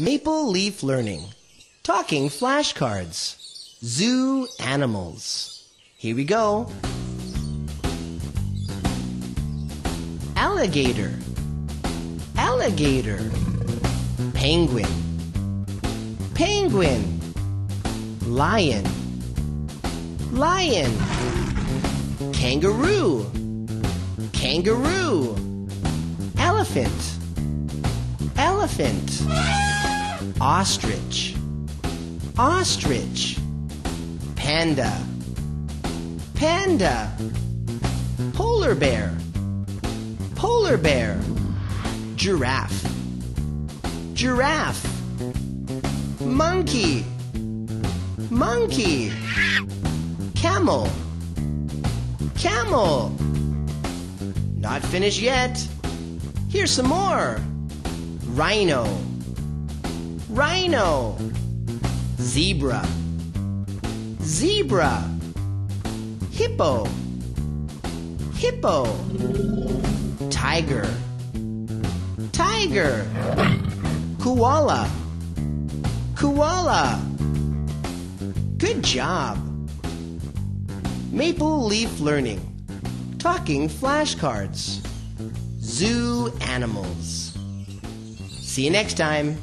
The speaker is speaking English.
Maple Leaf Learning. Talking flashcards. Zoo animals. Here we go. Alligator. Alligator. Penguin. Penguin. Lion. Lion. Kangaroo. Kangaroo. Elephant. Elephant. Ostrich. Ostrich. Panda. Panda. Polar bear. Polar bear. Giraffe. Giraffe. Monkey. Monkey. Camel. Camel. Not finished yet. Here's some more. Rhino. Rhino. Zebra. Zebra. Hippo. Hippo. Tiger. Tiger. Koala. Koala. Good job. Maple Leaf Learning. Talking flashcards. Zoo animals. See you next time.